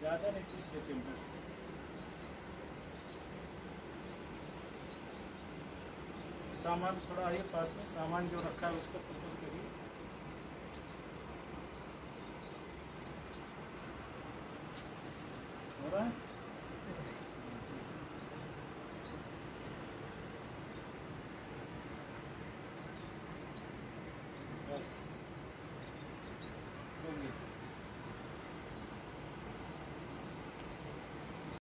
ज़्यादा नहीं, तीस सेकेंड बस। सामान थोड़ा आइए पास में, सामान जो रखा है उसको फोकस करिए। हो रहा है?